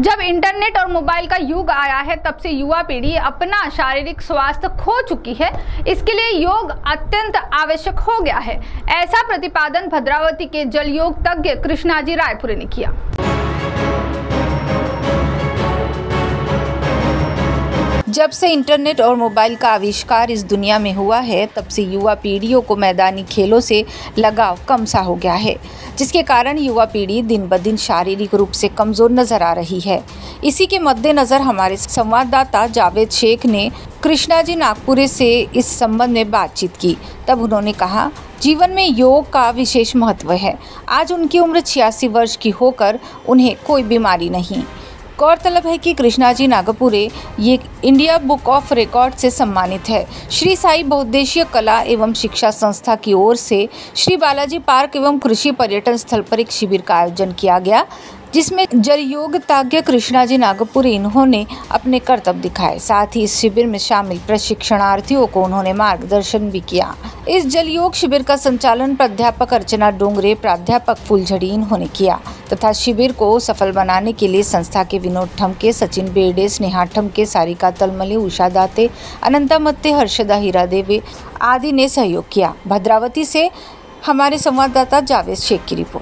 जब इंटरनेट और मोबाइल का युग आया है, तब से युवा पीढ़ी अपना शारीरिक स्वास्थ्य खो चुकी है। इसके लिए योग अत्यंत आवश्यक हो गया है। ऐसा प्रतिपादन भद्रावती के जल योग तज्ञ कृष्णाजी रायपुरे ने किया। जब से इंटरनेट और मोबाइल का आविष्कार इस दुनिया में हुआ है, तब से युवा पीढ़ियों को मैदानी खेलों से लगाव कम सा हो गया है, जिसके कारण युवा पीढ़ी दिन ब दिन शारीरिक रूप से कमज़ोर नज़र आ रही है। इसी के मद्देनज़र हमारे संवाददाता जावेद शेख ने कृष्णा जी नागपुरे से इस संबंध में बातचीत की। तब उन्होंने कहा, जीवन में योग का विशेष महत्व है। आज उनकी उम्र छियासी वर्ष की होकर उन्हें कोई बीमारी नहीं। गौरतलब है कि कृष्णा जी नागपुरे ये इंडिया बुक ऑफ़ रिकॉर्ड से सम्मानित है। श्री साई बहुद्देशीय कला एवं शिक्षा संस्था की ओर से श्री बालाजी पार्क एवं कृषि पर्यटन स्थल पर एक शिविर का आयोजन किया गया। जिसमें जल योग ताग्य कृष्णा जी नागपुरी इन्होंने अपने कर्तव्य दिखाए। साथ ही इस शिविर में शामिल प्रशिक्षणार्थियों को उन्होंने मार्गदर्शन भी किया। इस जल योग शिविर का संचालन प्राध्यापक अर्चना डोंगरे, प्राध्यापक फूलझड़ी इन्होंने किया तथा शिविर को सफल बनाने के लिए संस्था के विनोद ठमके, सचिन बेड़े, स्नेहा ठमके, सारिका तलमले, उषा दाते, अनंता मत्ते, हर्षदा हीरा देवे आदि ने सहयोग किया। भद्रावती से हमारे संवाददाता जावेद शेख की रिपोर्ट।